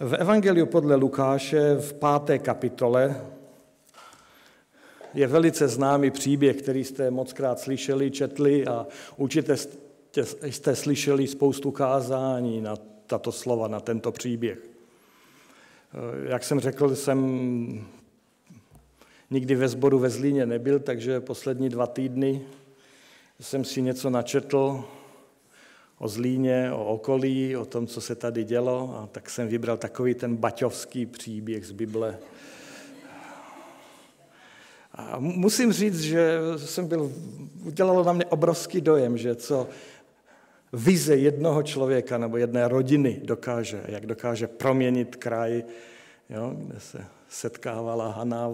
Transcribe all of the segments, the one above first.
V Evangeliu podle Lukáše v páté kapitole je velice známý příběh, který jste mockrát slyšeli, četli a určitě jste, jste slyšeli spoustu kázání na tato slova, na tento příběh. Jak jsem řekl, jsem nikdy ve sboru ve Zlíně nebyl, takže poslední dva týdny jsem si něco načetl o Zlíně, o okolí, o tom, co se tady dělo, a tak jsem vybral takový ten baťovský příběh z Bible. A musím říct, že jsem byl, udělalo na mě obrovský dojem, že co vize jednoho člověka nebo jedné rodiny dokáže, jak dokáže proměnit kraj, jo, kde se setkávala Haná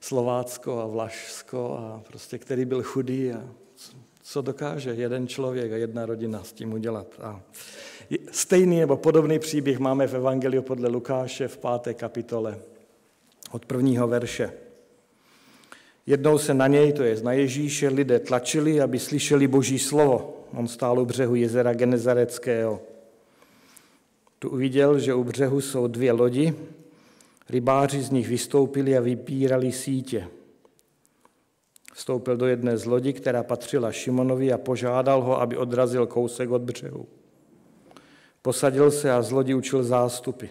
Slovácko a Vlašsko, a prostě, který byl chudý a co dokáže jeden člověk a jedna rodina s tím udělat. A stejný nebo podobný příběh máme v Evangeliu podle Lukáše v páté kapitole od prvního verše. Jednou se na něj, to je na Ježíše, lidé tlačili, aby slyšeli boží slovo. On stál u břehu jezera Genezareckého. Tu uviděl, že u břehu jsou dvě lodi, rybáři z nich vystoupili a vypírali sítě. Vstoupil do jedné z lodi, která patřila Šimonovi a požádal ho, aby odrazil kousek od břehu. Posadil se a z lodi učil zástupy.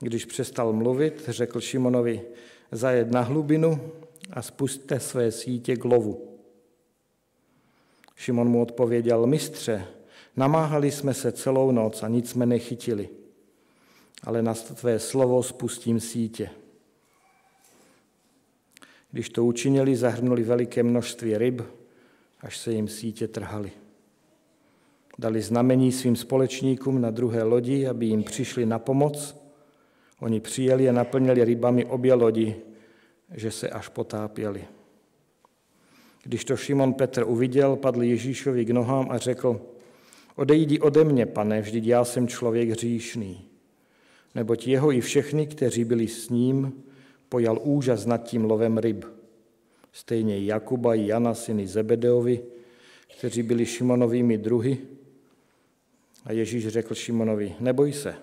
Když přestal mluvit, řekl Šimonovi, zajet na hlubinu a spustte své sítě k lovu. Šimon mu odpověděl, mistře, namáhali jsme se celou noc a nic jsme nechytili, ale na tvé slovo spustím sítě. Když to učinili, zahrnuli veliké množství ryb, až se jim sítě trhaly. Dali znamení svým společníkům na druhé lodi, aby jim přišli na pomoc. Oni přijeli a naplnili rybami obě lodi, že se až potápěli. Když to Šimon Petr uviděl, padl Ježíšovi k nohám a řekl, odejdi ode mě, pane, vždyť já jsem člověk hříšný. Neboť jeho i všechny, kteří byli s ním, pojal úžas nad tím lovem ryb. Stejně Jakuba i Jana, syny Zebedeovi, kteří byli Šimonovými druhy. A Ježíš řekl Šimonovi, neboj se,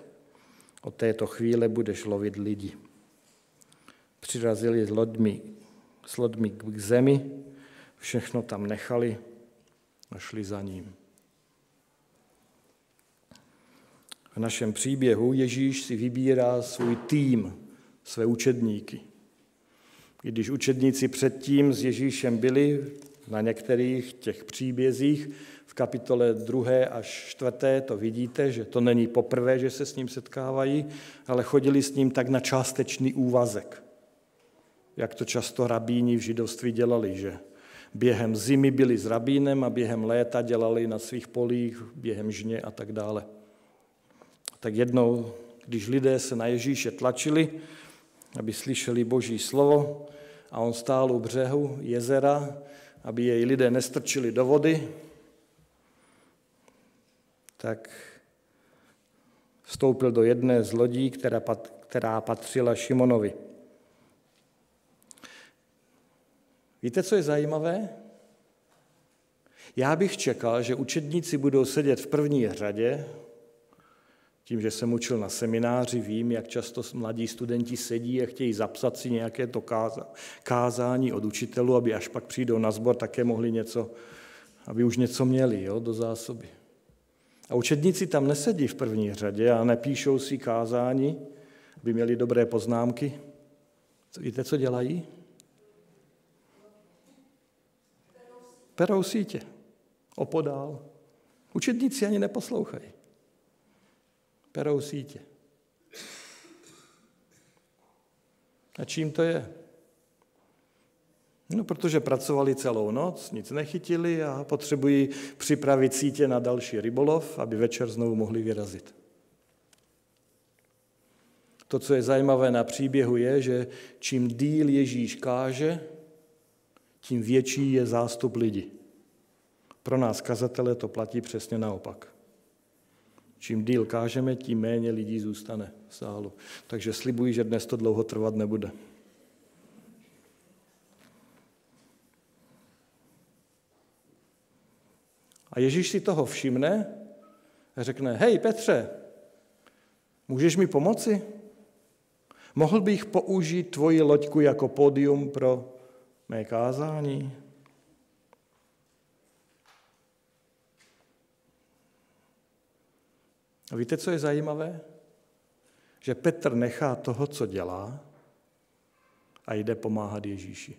od této chvíle budeš lovit lidi. Přirazili s lodmi, s lodmi k zemi, všechno tam nechali a šli za ním. V našem příběhu Ježíš si vybírá svůj tým, své učedníky. Když učedníci předtím s Ježíšem byli na některých těch příbězích, v kapitole 2. až 4. to vidíte, že to není poprvé, že se s ním setkávají, ale chodili s ním tak na částečný úvazek. Jak to často rabíni v židovství dělali, že během zimy byli s rabínem a během léta dělali na svých polích, během žně a tak dále. Tak jednou, když lidé se na Ježíše tlačili, aby slyšeli Boží slovo a on stál u břehu jezera, aby jej lidé nestrčili do vody, tak vstoupil do jedné z lodí, která, která patřila Šimonovi. Víte, co je zajímavé? Já bych čekal, že učedníci budou sedět v první řadě tím, že jsem učil na semináři, vím, jak často mladí studenti sedí a chtějí zapsat si nějaké to kázání od učitelů, aby až pak přijdou na sbor, také mohli něco, aby už něco měli jo, do zásoby. A učedníci tam nesedí v první řadě a nepíšou si kázání, aby měli dobré poznámky. Víte, co dělají? Perou sítě. Opodál. Učedníci ani neposlouchají perou sítě. A čím to je? No, protože pracovali celou noc, nic nechytili a potřebují připravit sítě na další rybolov, aby večer znovu mohli vyrazit. To, co je zajímavé na příběhu, je, že čím díl Ježíš káže, tím větší je zástup lidí. Pro nás kazatele to platí přesně naopak. Čím díl kážeme, tím méně lidí zůstane v sálu. Takže slibuji, že dnes to dlouho trvat nebude. A Ježíš si toho všimne a řekne, hej Petře, Můžeš mi pomoci? Mohl bych použít tvoji loďku jako pódium pro mé kázání? A víte, co je zajímavé? Že Petr nechá toho, co dělá, a jde pomáhat Ježíši.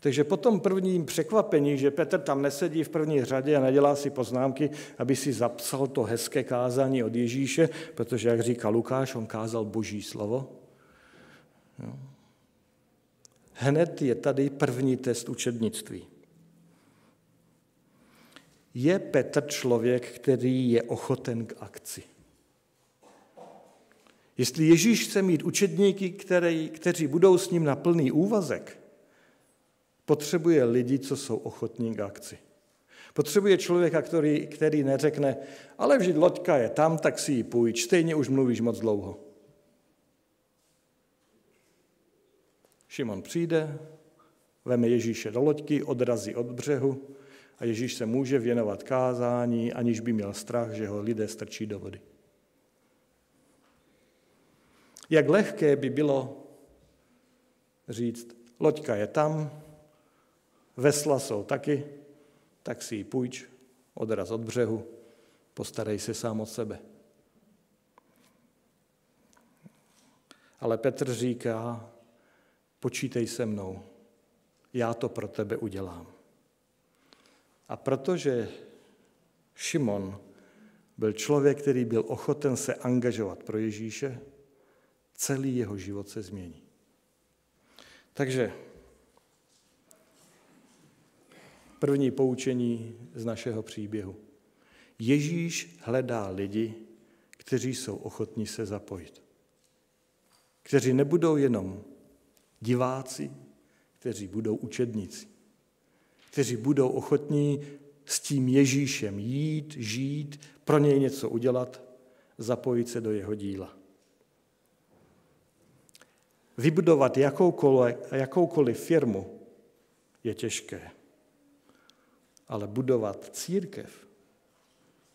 Takže po tom prvním překvapení, že Petr tam nesedí v první řadě a nedělá si poznámky, aby si zapsal to hezké kázání od Ježíše, protože, jak říká Lukáš, on kázal boží slovo. Hned je tady první test učednictví. Je Petr člověk, který je ochoten k akci? Jestli Ježíš chce mít učedníky, který, kteří budou s ním na plný úvazek, potřebuje lidi, co jsou ochotní k akci. Potřebuje člověka, který, který neřekne, ale vždyť loďka je tam, tak si ji půjč, stejně už mluvíš moc dlouho. Šimon přijde, veme Ježíše do loďky, odrazí od břehu a Ježíš se může věnovat kázání, aniž by měl strach, že ho lidé strčí do vody. Jak lehké by bylo říct, loďka je tam, vesla jsou taky, tak si ji půjč, odraz od břehu, postarej se sám o sebe. Ale Petr říká, počítej se mnou, já to pro tebe udělám. A protože Šimon byl člověk, který byl ochoten se angažovat pro Ježíše, celý jeho život se změní. Takže první poučení z našeho příběhu. Ježíš hledá lidi, kteří jsou ochotní se zapojit. Kteří nebudou jenom diváci, kteří budou učedníci. Kteří budou ochotní s tím Ježíšem jít, žít, pro něj něco udělat, zapojit se do jeho díla. Vybudovat jakoukoliv, jakoukoliv firmu je těžké, ale budovat církev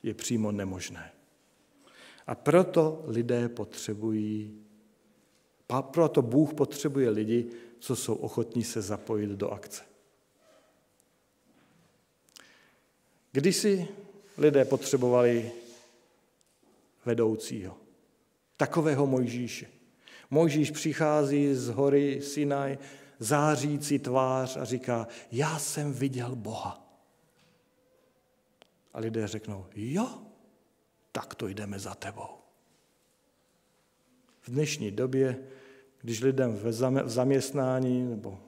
je přímo nemožné. A proto lidé potřebují, proto Bůh potřebuje lidi, co jsou ochotní se zapojit do akce. Kdysi lidé potřebovali vedoucího, takového Mojžíše. Mojžíš přichází z hory Sinaj, zářící tvář a říká, já jsem viděl Boha. A lidé řeknou, jo, tak to jdeme za tebou. V dnešní době, když lidem v zaměstnání nebo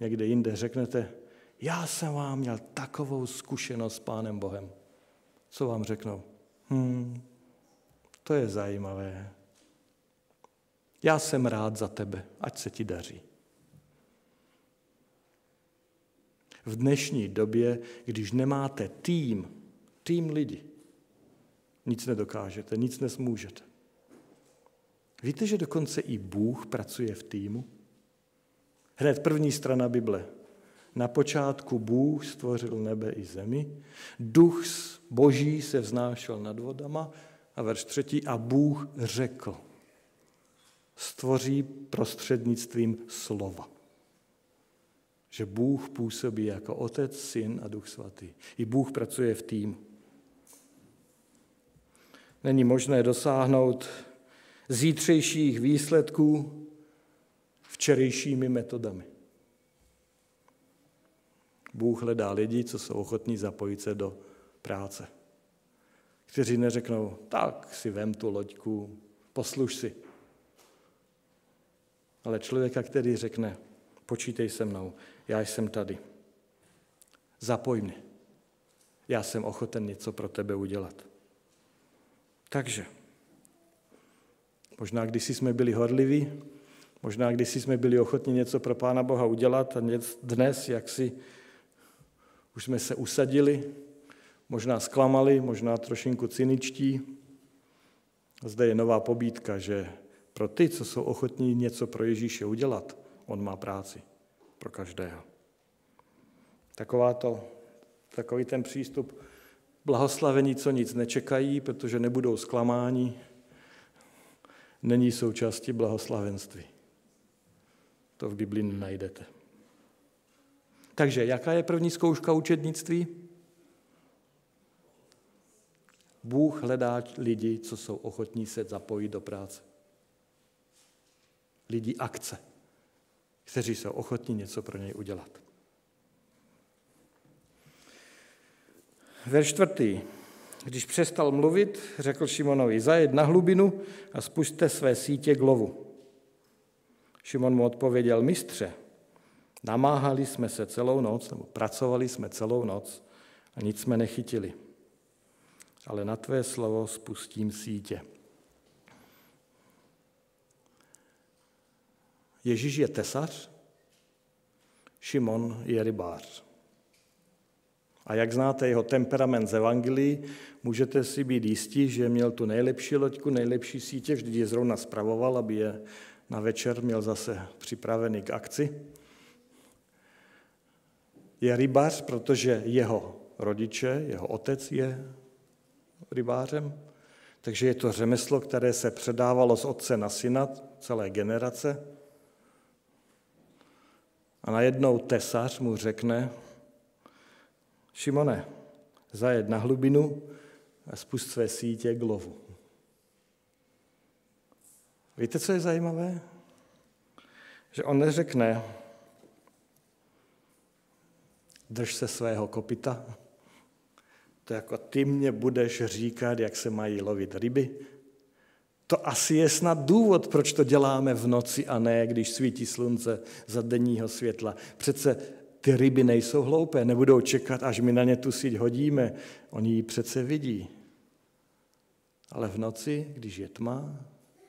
někde jinde řeknete, já jsem vám měl takovou zkušenost s Pánem Bohem. Co vám řeknou? Hmm, to je zajímavé. Já jsem rád za tebe, ať se ti daří. V dnešní době, když nemáte tým, tým lidi, nic nedokážete, nic nesmůžete. Víte, že dokonce i Bůh pracuje v týmu? Hned první strana Bible. Na počátku Bůh stvořil nebe i zemi, duch boží se vznášel nad vodama a verš třetí a Bůh řekl stvoří prostřednictvím slova. Že Bůh působí jako Otec, Syn a Duch Svatý. I Bůh pracuje v tým. Není možné dosáhnout zítřejších výsledků včerejšími metodami. Bůh hledá lidi, co jsou ochotní zapojit se do práce. Kteří neřeknou, tak si vem tu loďku, posluš si ale člověka, který řekne, počítej se mnou, já jsem tady. Zapoj mě. Já jsem ochoten něco pro tebe udělat. Takže, možná když jsme byli horliví, možná když jsme byli ochotni něco pro Pána Boha udělat a dnes, jak si už jsme se usadili, možná zklamali, možná trošinku cyničtí. Zde je nová pobídka, že pro ty, co jsou ochotní něco pro Ježíše udělat, on má práci pro každého. Taková to, takový ten přístup blahoslavení, co nic nečekají, protože nebudou zklamáni, není součástí blahoslavenství. To v Biblii nenajdete. Takže jaká je první zkouška učednictví? Bůh hledá lidi, co jsou ochotní se zapojit do práce. Lidi akce, kteří jsou ochotní něco pro něj udělat. Verš čtvrtý. Když přestal mluvit, řekl Šimonovi, zajed na hlubinu a spušte své sítě k lovu. Šimon mu odpověděl, mistře, namáhali jsme se celou noc, nebo pracovali jsme celou noc a nic jsme nechytili. Ale na tvé slovo spustím sítě. Ježíš je tesař, Šimon je rybář. A jak znáte jeho temperament z Evangelii, můžete si být jistí, že měl tu nejlepší loďku, nejlepší sítě, vždy je zrovna spravoval, aby je na večer měl zase připravený k akci. Je rybář, protože jeho rodiče, jeho otec je rybářem, takže je to řemeslo, které se předávalo z otce na syna celé generace. A najednou tesař mu řekne, Šimone, zajed na hlubinu a spust své sítě k lovu. Víte, co je zajímavé? Že on neřekne, drž se svého kopita, to jako ty mě budeš říkat, jak se mají lovit ryby. To asi je snad důvod, proč to děláme v noci a ne, když svítí slunce za denního světla. Přece ty ryby nejsou hloupé, nebudou čekat, až my na ně tu síť hodíme. Oni ji přece vidí. Ale v noci, když je tma,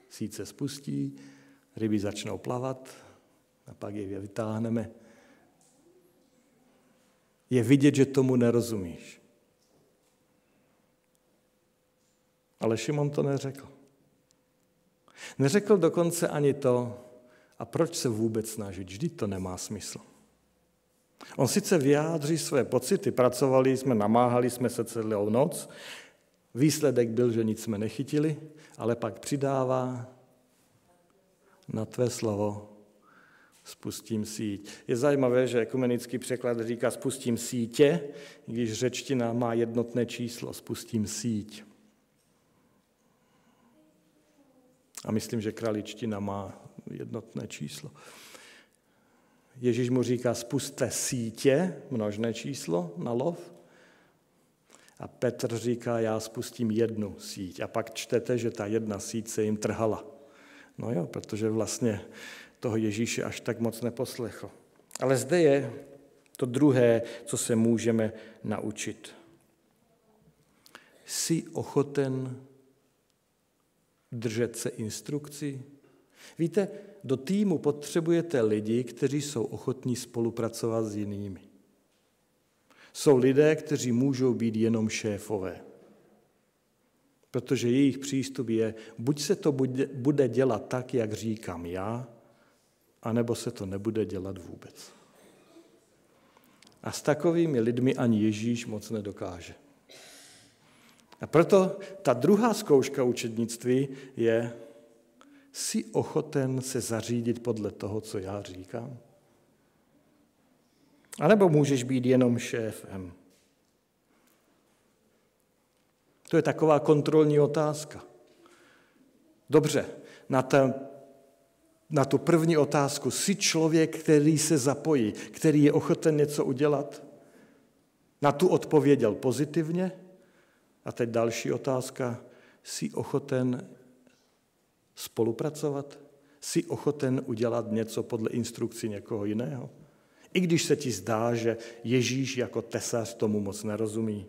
síť se spustí, ryby začnou plavat a pak je vytáhneme. Je vidět, že tomu nerozumíš. Ale Šimon to neřekl. Neřekl dokonce ani to, a proč se vůbec snažit, vždyť to nemá smysl. On sice vyjádří své pocity, pracovali jsme, namáhali jsme se celou noc, výsledek byl, že nic jsme nechytili, ale pak přidává na tvé slovo spustím síť. Je zajímavé, že ekumenický překlad říká spustím sítě, když řečtina má jednotné číslo, spustím síť. A myslím, že kraličtina má jednotné číslo. Ježíš mu říká, spuste sítě, množné číslo na lov. A Petr říká, já spustím jednu síť. A pak čtete, že ta jedna síť se jim trhala. No jo, protože vlastně toho Ježíše až tak moc neposlechl. Ale zde je to druhé, co se můžeme naučit. Jsi ochoten držet se instrukcí? Víte, do týmu potřebujete lidi, kteří jsou ochotní spolupracovat s jinými. Jsou lidé, kteří můžou být jenom šéfové. Protože jejich přístup je, buď se to bude dělat tak, jak říkám já, anebo se to nebude dělat vůbec. A s takovými lidmi ani Ježíš moc nedokáže. A proto ta druhá zkouška učednictví je, jsi ochoten se zařídit podle toho, co já říkám? A nebo můžeš být jenom šéfem? To je taková kontrolní otázka. Dobře, na, ten, na tu první otázku, jsi člověk, který se zapojí, který je ochoten něco udělat? Na tu odpověděl pozitivně. A teď další otázka, jsi ochoten spolupracovat? Jsi ochoten udělat něco podle instrukcí někoho jiného? I když se ti zdá, že Ježíš jako tesař tomu moc nerozumí.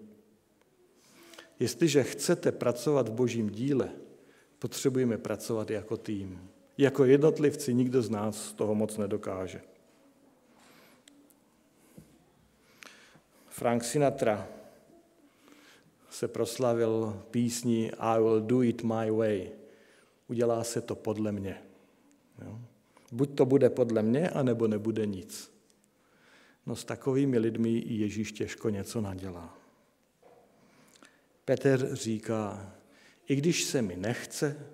Jestliže chcete pracovat v božím díle, potřebujeme pracovat jako tým. Jako jednotlivci nikdo z nás toho moc nedokáže. Frank Sinatra se proslavil písní I will do it my way udělá se to podle mě. Jo? Buď to bude podle mě, anebo nebude nic. No s takovými lidmi Ježíš těžko něco nadělá. Petr říká, i když se mi nechce,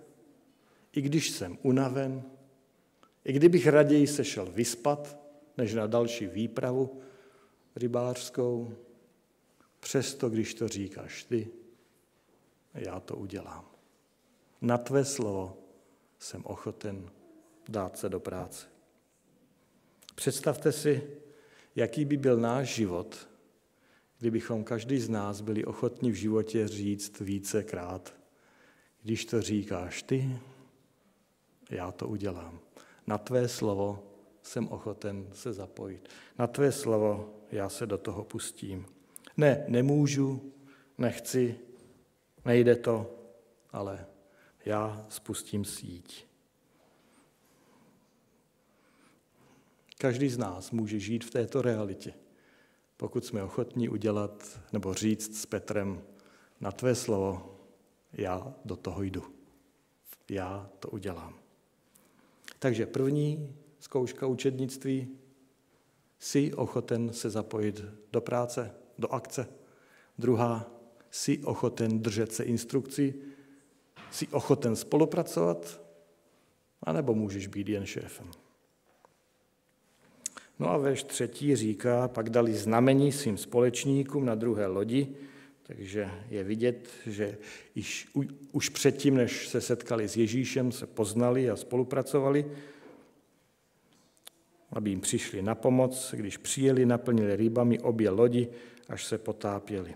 i když jsem unaven, i kdybych raději se šel vyspat, než na další výpravu rybářskou, přesto, když to říkáš ty, já to udělám. Na tvé slovo jsem ochoten dát se do práce. Představte si, jaký by byl náš život, kdybychom každý z nás byli ochotní v životě říct vícekrát, když to říkáš ty, já to udělám. Na tvé slovo jsem ochoten se zapojit. Na tvé slovo já se do toho pustím. Ne, nemůžu, nechci, nejde to, ale já spustím síť. Každý z nás může žít v této realitě, pokud jsme ochotní udělat nebo říct s Petrem na tvé slovo, já do toho jdu. Já to udělám. Takže první zkouška učednictví, jsi ochoten se zapojit do práce, do akce. Druhá, jsi ochoten držet se instrukcí, jsi ochoten spolupracovat, anebo můžeš být jen šéfem. No a verš třetí říká, pak dali znamení svým společníkům na druhé lodi, takže je vidět, že již, už předtím, než se setkali s Ježíšem, se poznali a spolupracovali, aby jim přišli na pomoc. Když přijeli, naplnili rybami obě lodi, až se potápěli.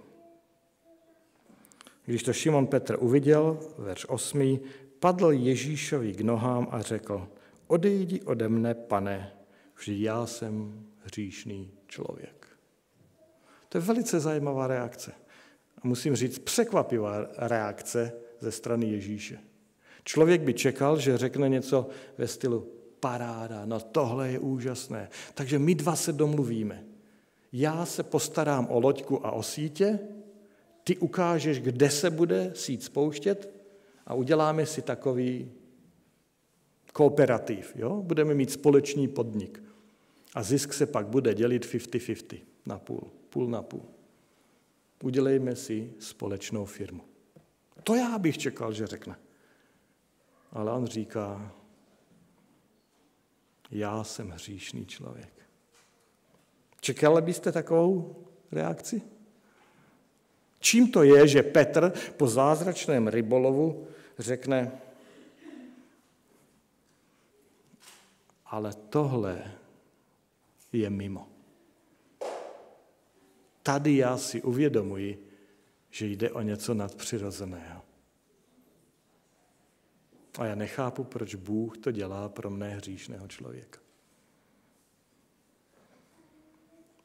Když to Šimon Petr uviděl, verš 8, padl Ježíšovi k nohám a řekl, odejdi ode mne, pane, vždyť já jsem hříšný člověk. To je velice zajímavá reakce. A musím říct, překvapivá reakce ze strany Ježíše. Člověk by čekal, že řekne něco ve stylu paráda, no tohle je úžasné. Takže my dva se domluvíme. Já se postarám o loďku a o sítě, ty ukážeš, kde se bude sít spouštět a uděláme si takový kooperativ. Jo? Budeme mít společný podnik. A zisk se pak bude dělit 50-50 na půl, půl na půl. Udělejme si společnou firmu. To já bych čekal, že řekne. Ale on říká, já jsem hříšný člověk. Čekali byste takovou reakci? Čím to je, že Petr po zázračném rybolovu řekne, ale tohle je mimo. Tady já si uvědomuji, že jde o něco nadpřirozeného. A já nechápu, proč Bůh to dělá pro mne hříšného člověka.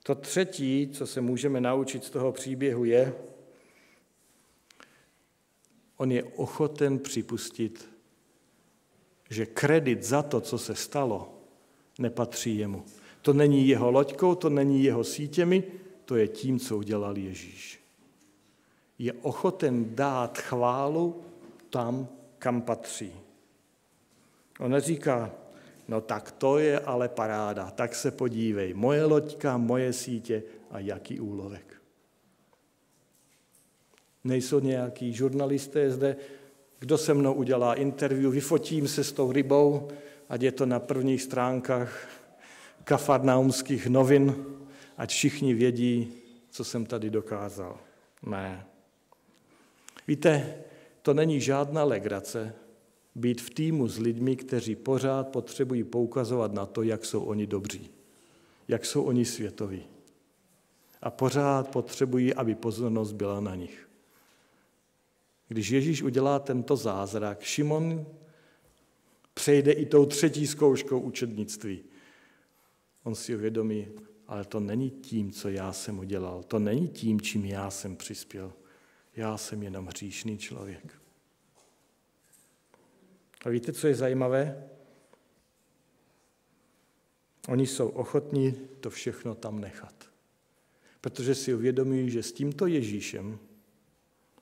To třetí, co se můžeme naučit z toho příběhu, je, on je ochoten připustit, že kredit za to, co se stalo, nepatří jemu. To není jeho loďkou, to není jeho sítěmi, to je tím, co udělal Ježíš. Je ochoten dát chválu tam, kam patří. On neříká, no tak to je ale paráda, tak se podívej, moje loďka, moje sítě a jaký úlovek. Nejsou nějaký žurnalisté zde, kdo se mnou udělá interview, vyfotím se s tou rybou, ať je to na prvních stránkách kafarnaumských novin, ať všichni vědí, co jsem tady dokázal. Ne. Víte, to není žádná legrace, být v týmu s lidmi, kteří pořád potřebují poukazovat na to, jak jsou oni dobří, jak jsou oni světoví. A pořád potřebují, aby pozornost byla na nich. Když Ježíš udělá tento zázrak, Šimon přejde i tou třetí zkouškou učednictví. On si uvědomí, ale to není tím, co já jsem udělal, to není tím, čím já jsem přispěl. Já jsem jenom hříšný člověk. A víte, co je zajímavé? Oni jsou ochotní to všechno tam nechat. Protože si uvědomují, že s tímto Ježíšem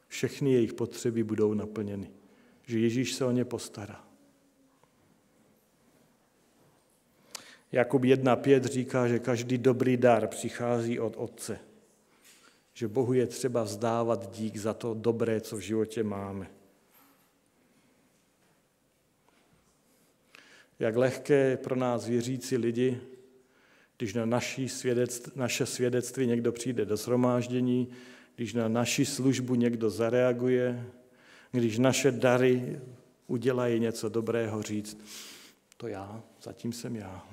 všechny jejich potřeby budou naplněny. Že Ježíš se o ně postará. Jakub 1.5 říká, že každý dobrý dar přichází od Otce. Že Bohu je třeba vzdávat dík za to dobré, co v životě máme. jak lehké pro nás věřící lidi, když na naší svědectví, naše svědectví někdo přijde do shromáždění, když na naši službu někdo zareaguje, když naše dary udělají něco dobrého, říct, to já, zatím jsem já.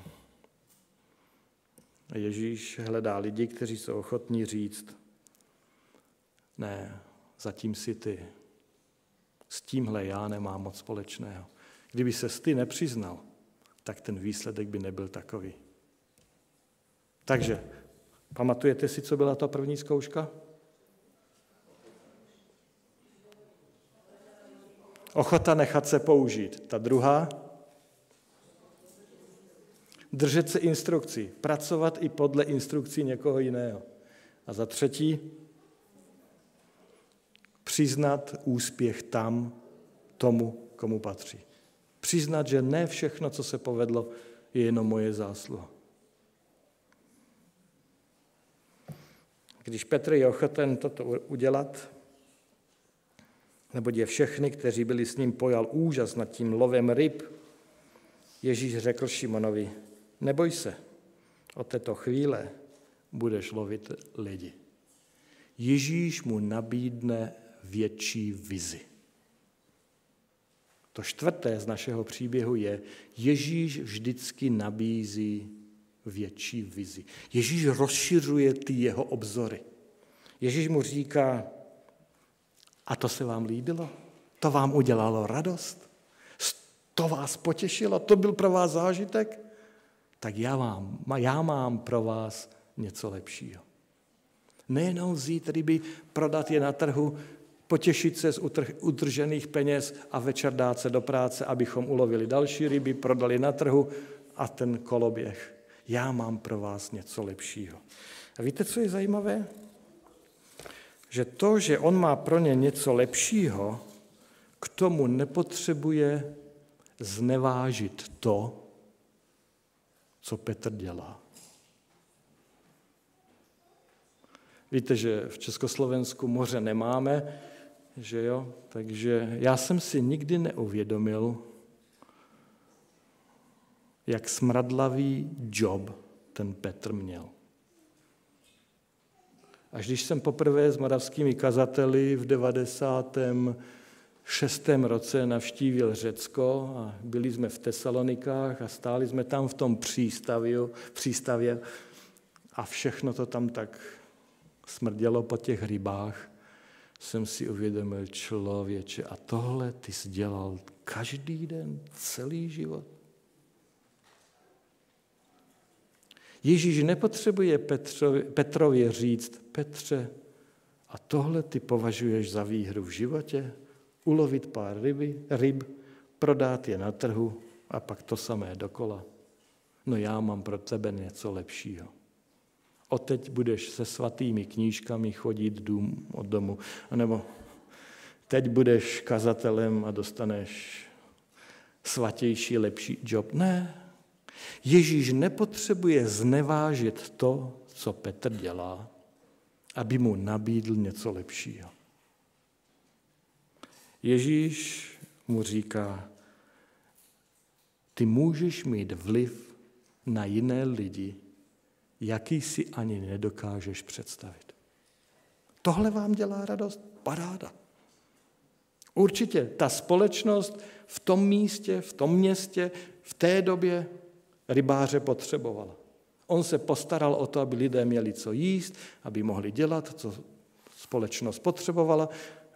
Ježíš hledá lidi, kteří jsou ochotní říct, ne, zatím si ty. S tímhle já nemám moc společného. Kdyby se ty nepřiznal, tak ten výsledek by nebyl takový. Takže, pamatujete si, co byla ta první zkouška? Ochota nechat se použít. Ta druhá? Držet se instrukcí. Pracovat i podle instrukcí někoho jiného. A za třetí? Přiznat úspěch tam, tomu, komu patří. Přiznat, že ne všechno, co se povedlo, je jenom moje zásluha. Když Petr je ochoten toto udělat, nebo je všechny, kteří byli s ním, pojal úžas nad tím lovem ryb, Ježíš řekl Šimonovi, neboj se, od této chvíle budeš lovit lidi. Ježíš mu nabídne větší vizi. To čtvrté z našeho příběhu je, Ježíš vždycky nabízí větší vizi. Ježíš rozšiřuje ty jeho obzory. Ježíš mu říká, a to se vám líbilo? To vám udělalo radost? To vás potěšilo? To byl pro vás zážitek? Tak já, vám, já mám pro vás něco lepšího. Nejenom vzít ryby, prodat je na trhu, potěšit se z utržených peněz a večer dát se do práce, abychom ulovili další ryby, prodali na trhu a ten koloběh. Já mám pro vás něco lepšího. A víte, co je zajímavé? Že to, že on má pro ně něco lepšího, k tomu nepotřebuje znevážit to, co Petr dělá. Víte, že v Československu moře nemáme, že jo? Takže já jsem si nikdy neuvědomil, jak smradlavý job ten Petr měl. Až když jsem poprvé s moravskými kazateli v 96. roce navštívil Řecko a byli jsme v Tesalonikách a stáli jsme tam v tom přístaviu, přístavě a všechno to tam tak smrdělo po těch rybách, jsem si uvědomil člověče a tohle ty jsi dělal každý den, celý život. Ježíš nepotřebuje Petrovi, Petrovi říct, Petře, a tohle ty považuješ za výhru v životě? Ulovit pár ryby, ryb, prodát je na trhu a pak to samé dokola. No já mám pro tebe něco lepšího. Oteď budeš se svatými knížkami chodit dům od domu. Nebo teď budeš kazatelem a dostaneš svatější, lepší job. Ne, Ježíš nepotřebuje znevážit to, co Petr dělá, aby mu nabídl něco lepšího. Ježíš mu říká, ty můžeš mít vliv na jiné lidi, jaký si ani nedokážeš představit. Tohle vám dělá radost? Paráda. Určitě ta společnost v tom místě, v tom městě, v té době rybáře potřebovala. On se postaral o to, aby lidé měli co jíst, aby mohli dělat, co společnost potřebovala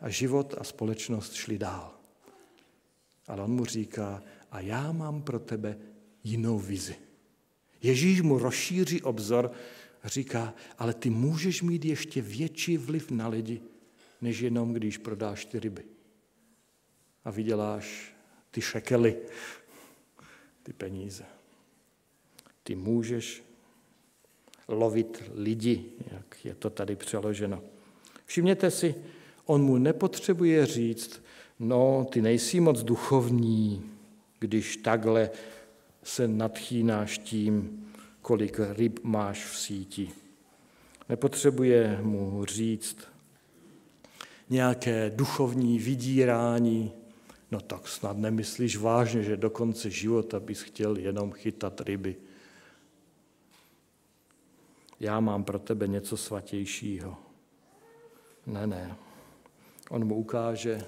a život a společnost šli dál. Ale on mu říká, a já mám pro tebe jinou vizi. Ježíš mu rozšíří obzor a říká, ale ty můžeš mít ještě větší vliv na lidi, než jenom když prodáš ty ryby. A vyděláš ty šekely, ty peníze. Ty můžeš lovit lidi, jak je to tady přeloženo. Všimněte si, on mu nepotřebuje říct, no, ty nejsi moc duchovní, když takhle se nadchýnáš tím, kolik ryb máš v síti. Nepotřebuje mu říct nějaké duchovní vydírání, No tak snad nemyslíš vážně, že do konce života bys chtěl jenom chytat ryby. Já mám pro tebe něco svatějšího. Ne, ne. On mu ukáže,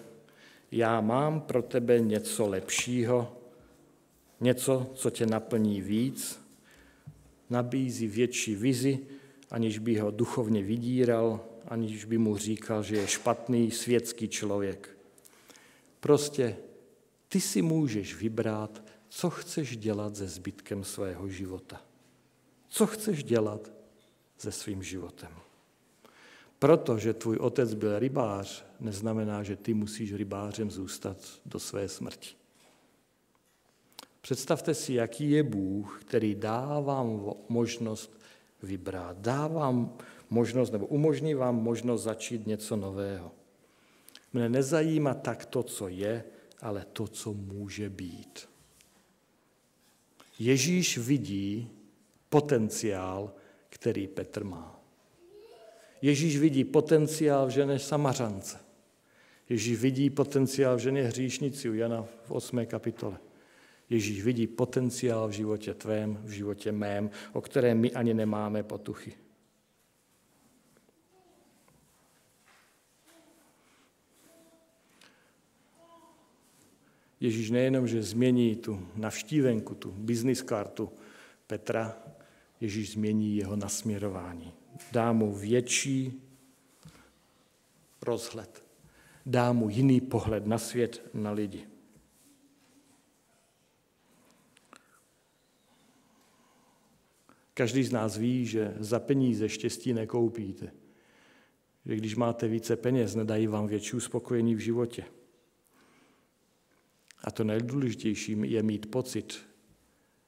já mám pro tebe něco lepšího, něco, co tě naplní víc, nabízí větší vizi, aniž by ho duchovně vydíral, aniž by mu říkal, že je špatný světský člověk. Prostě ty si můžeš vybrat, co chceš dělat se zbytkem svého života. Co chceš dělat se svým životem. Protože tvůj otec byl rybář, neznamená, že ty musíš rybářem zůstat do své smrti. Představte si, jaký je Bůh, který dá vám možnost vybrat, dá vám možnost nebo umožní vám možnost začít něco nového. Mne nezajímá tak to, co je, ale to, co může být. Ježíš vidí potenciál, který Petr má. Ježíš vidí potenciál v ženě Samařance. Ježíš vidí potenciál v ženě hříšnici u Jana v 8. kapitole. Ježíš vidí potenciál v životě tvém, v životě mém, o kterém my ani nemáme potuchy. Ježíš nejenom, že změní tu navštívenku, tu business kartu Petra, Ježíš změní jeho nasměrování. Dá mu větší rozhled. Dá mu jiný pohled na svět, na lidi. Každý z nás ví, že za peníze štěstí nekoupíte. Že když máte více peněz, nedají vám větší uspokojení v životě. A to nejdůležitější je mít pocit,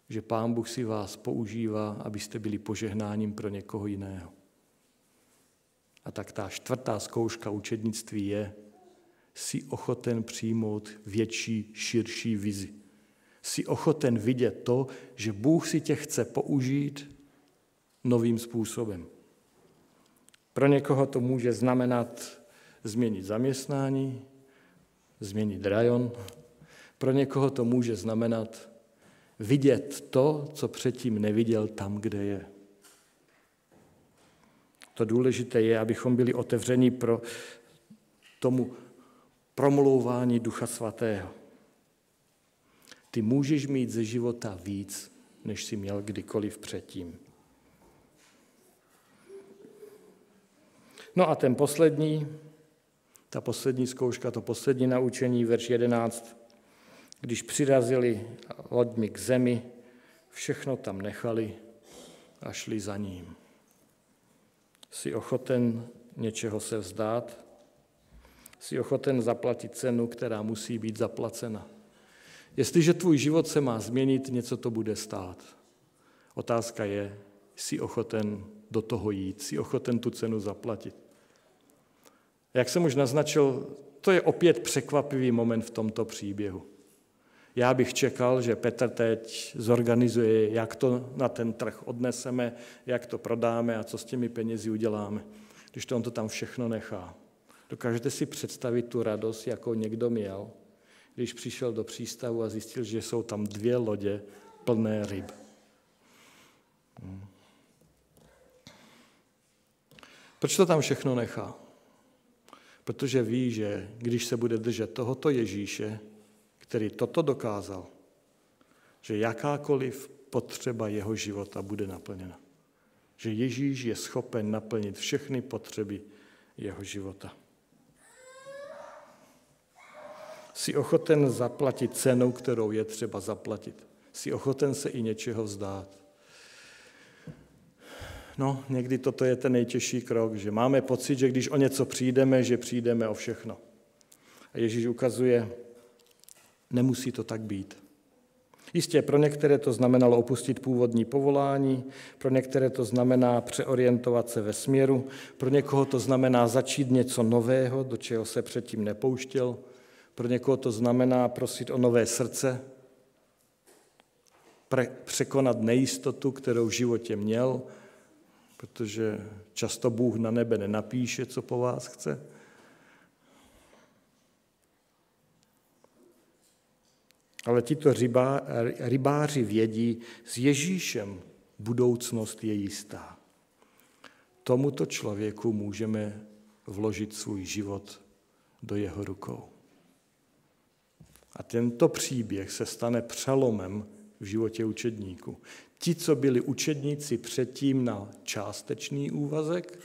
že Pán Bůh si vás používá, abyste byli požehnáním pro někoho jiného. A tak ta čtvrtá zkouška učednictví je, si ochoten přijmout větší, širší vizi. Si ochoten vidět to, že Bůh si tě chce použít novým způsobem. Pro někoho to může znamenat změnit zaměstnání, změnit rajon. Pro někoho to může znamenat vidět to, co předtím neviděl tam, kde je. To důležité je, abychom byli otevření pro tomu promlouvání Ducha Svatého. Ty můžeš mít ze života víc, než jsi měl kdykoliv předtím. No a ten poslední, ta poslední zkouška, to poslední naučení, verš 11, když přirazili loďmi k zemi, všechno tam nechali a šli za ním. Jsi ochoten něčeho se vzdát? Jsi ochoten zaplatit cenu, která musí být zaplacena? Jestliže tvůj život se má změnit, něco to bude stát. Otázka je, jsi ochoten do toho jít, jsi ochoten tu cenu zaplatit. Jak jsem už naznačil, to je opět překvapivý moment v tomto příběhu. Já bych čekal, že Petr teď zorganizuje, jak to na ten trh odneseme, jak to prodáme a co s těmi penězi uděláme, když to on to tam všechno nechá. Dokážete si představit tu radost, jakou někdo měl, když přišel do přístavu a zjistil, že jsou tam dvě lodě plné ryb. Hmm. Proč to tam všechno nechá? Protože ví, že když se bude držet tohoto Ježíše, který toto dokázal, že jakákoliv potřeba jeho života bude naplněna. Že Ježíš je schopen naplnit všechny potřeby jeho života. Jsi ochoten zaplatit cenu, kterou je třeba zaplatit. Jsi ochoten se i něčeho vzdát. No, někdy toto je ten nejtěžší krok, že máme pocit, že když o něco přijdeme, že přijdeme o všechno. A Ježíš ukazuje, nemusí to tak být. Jistě, pro některé to znamenalo opustit původní povolání, pro některé to znamená přeorientovat se ve směru, pro někoho to znamená začít něco nového, do čeho se předtím nepouštěl, pro někoho to znamená prosit o nové srdce, pre- překonat nejistotu, kterou v životě měl, protože často Bůh na nebe nenapíše, co po vás chce. Ale tito ryba, rybáři vědí, s Ježíšem budoucnost je jistá. Tomuto člověku můžeme vložit svůj život do jeho rukou. A tento příběh se stane přelomem v životě učedníků. Ti, co byli učedníci předtím na částečný úvazek,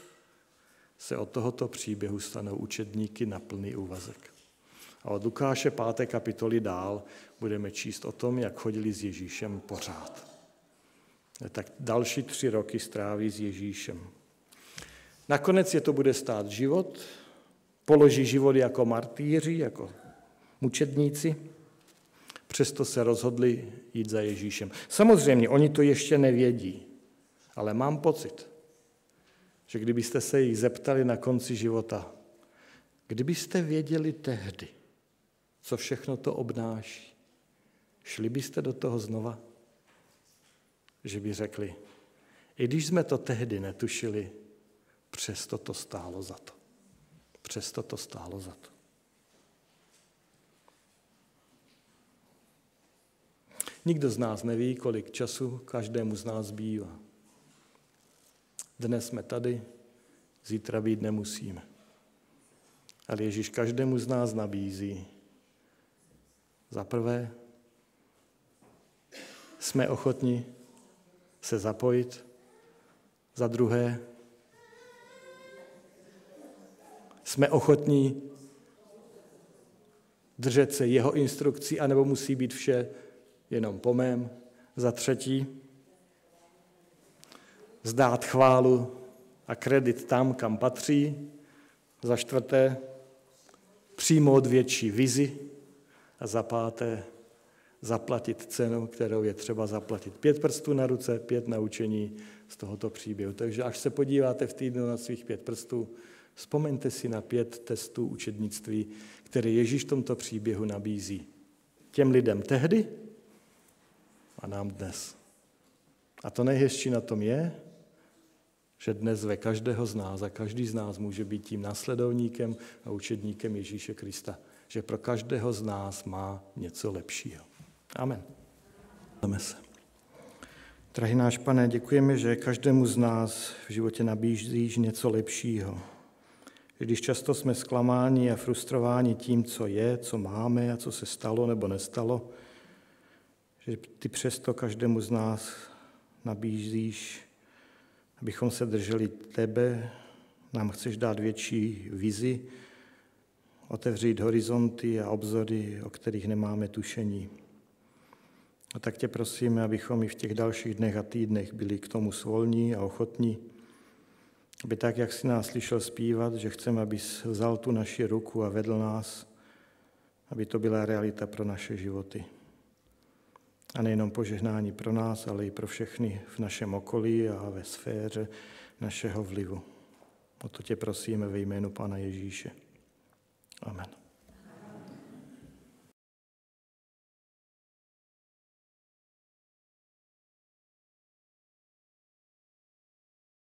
se od tohoto příběhu stanou učedníky na plný úvazek. A od Lukáše 5. kapitoly dál budeme číst o tom, jak chodili s Ježíšem pořád. Tak další tři roky stráví s Ježíšem. Nakonec je to bude stát život, položí život jako martýři, jako mučedníci, přesto se rozhodli jít za Ježíšem. Samozřejmě, oni to ještě nevědí, ale mám pocit, že kdybyste se jich zeptali na konci života, kdybyste věděli tehdy, co všechno to obnáší, šli byste do toho znova? Že by řekli, i když jsme to tehdy netušili, přesto to stálo za to. Přesto to stálo za to. Nikdo z nás neví, kolik času každému z nás bývá. Dnes jsme tady, zítra být nemusíme. Ale Ježíš každému z nás nabízí. Za prvé, jsme ochotni se zapojit. Za druhé, jsme ochotní držet se jeho instrukcí, anebo musí být vše jenom po mém. Za třetí, zdát chválu a kredit tam, kam patří. Za čtvrté, přijmout větší vizi. A za páté, zaplatit cenu, kterou je třeba zaplatit. Pět prstů na ruce, pět naučení z tohoto příběhu. Takže až se podíváte v týdnu na svých pět prstů, vzpomeňte si na pět testů učednictví, které Ježíš v tomto příběhu nabízí. Těm lidem tehdy a nám dnes. A to nejhezčí na tom je, že dnes ve každého z nás a každý z nás může být tím následovníkem a učedníkem Ježíše Krista, že pro každého z nás má něco lepšího. Amen. Dáme se. Drahý náš pane, děkujeme, že každému z nás v životě nabízíš něco lepšího. Když často jsme zklamáni a frustrováni tím, co je, co máme a co se stalo nebo nestalo, že ty přesto každému z nás nabízíš, abychom se drželi tebe, nám chceš dát větší vizi, otevřít horizonty a obzory, o kterých nemáme tušení. A tak tě prosíme, abychom i v těch dalších dnech a týdnech byli k tomu svolní a ochotní, aby tak, jak si nás slyšel zpívat, že chceme, abys vzal tu naši ruku a vedl nás, aby to byla realita pro naše životy. A nejenom požehnání pro nás, ale i pro všechny v našem okolí a ve sféře našeho vlivu. O to tě prosíme ve jménu Pána Ježíše. Amen.